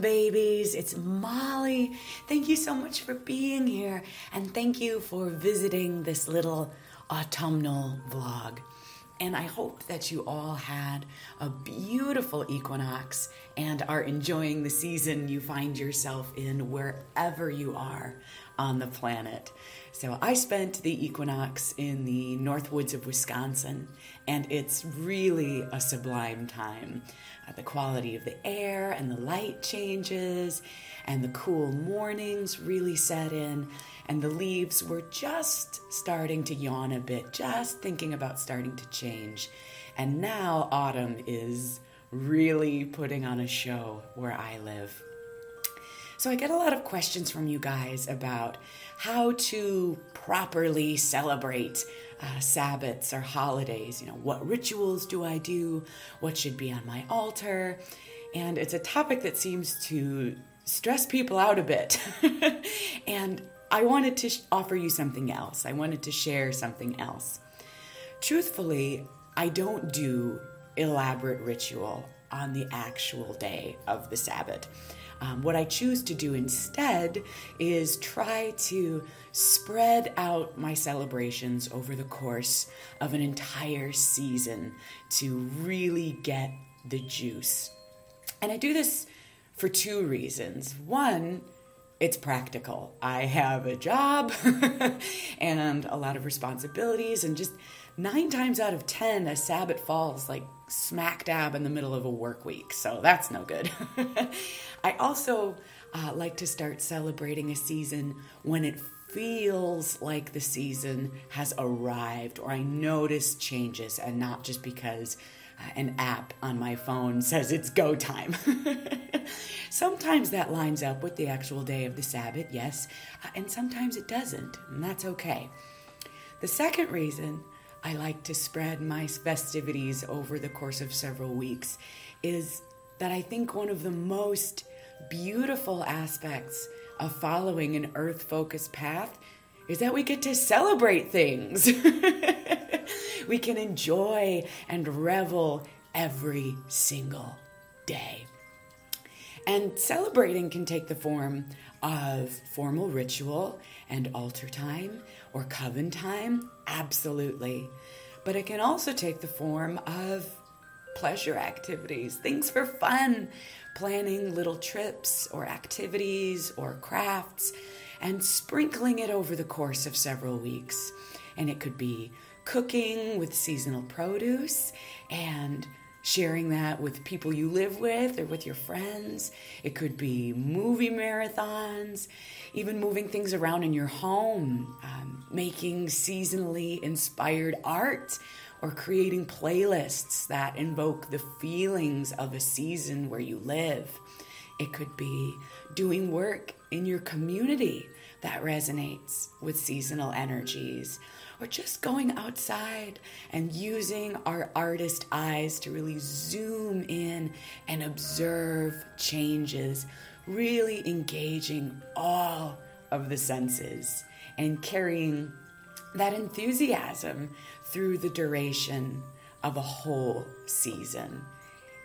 Babies. It's Molly. Thank you so much for being here, and thank you for visiting this little autumnal vlog. And I hope that you all had a beautiful equinox and are enjoying the season you find yourself in wherever you are on the planet. So, I spent the equinox in the North Woods of Wisconsin, and it's really a sublime time. The quality of the air and the light changes, and the cool mornings really set in, and the leaves were just starting to yawn a bit, just thinking about starting to change. And now autumn is really putting on a show where I live. So I get a lot of questions from you guys about how to properly celebrate uh, Sabbats or holidays. You know, what rituals do I do? What should be on my altar? And it's a topic that seems to stress people out a bit. and I wanted to offer you something else. I wanted to share something else. Truthfully, I don't do elaborate ritual on the actual day of the Sabbat. Um, what I choose to do instead is try to spread out my celebrations over the course of an entire season to really get the juice. And I do this for two reasons. One, it's practical. I have a job and a lot of responsibilities, and just nine times out of ten, a Sabbat falls like smack dab in the middle of a work week, so that's no good. I also uh, like to start celebrating a season when it feels like the season has arrived or I notice changes and not just because uh, an app on my phone says it's go time. sometimes that lines up with the actual day of the Sabbat, yes, uh, and sometimes it doesn't, and that's okay. The second reason I like to spread my festivities over the course of several weeks is that I think one of the most beautiful aspects of following an earth focused path is that we get to celebrate things. we can enjoy and revel every single day. And celebrating can take the form of formal ritual and altar time or coven time, absolutely. But it can also take the form of pleasure activities, things for fun, planning little trips or activities or crafts, and sprinkling it over the course of several weeks. And it could be cooking with seasonal produce and sharing that with people you live with or with your friends. It could be movie marathons, even moving things around in your home, um, making seasonally inspired art or creating playlists that invoke the feelings of a season where you live. It could be doing work in your community that resonates with seasonal energies, or just going outside and using our artist eyes to really zoom in and observe changes, really engaging all of the senses and carrying that enthusiasm through the duration of a whole season.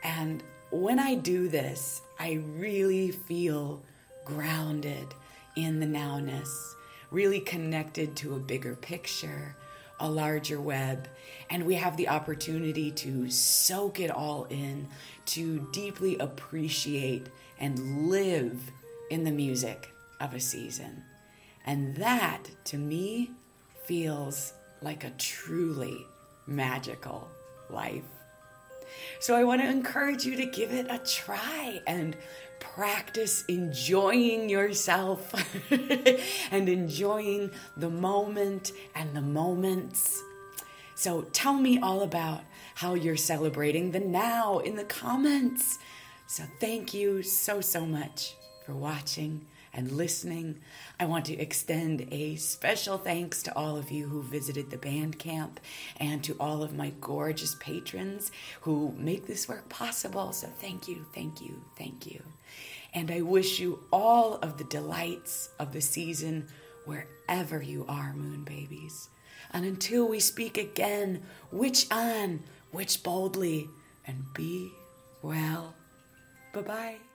And when I do this, I really feel grounded in the nowness, really connected to a bigger picture, a larger web, and we have the opportunity to soak it all in, to deeply appreciate and live in the music of a season. And that, to me, feels like a truly magical life. So I want to encourage you to give it a try and practice enjoying yourself and enjoying the moment and the moments. So tell me all about how you're celebrating the now in the comments. So thank you so, so much for watching and listening. I want to extend a special thanks to all of you who visited the Bandcamp and to all of my gorgeous patrons who make this work possible. So thank you, thank you, thank you. And I wish you all of the delights of the season wherever you are, moon babies. And until we speak again, witch on, witch boldly, and be well. Bye bye.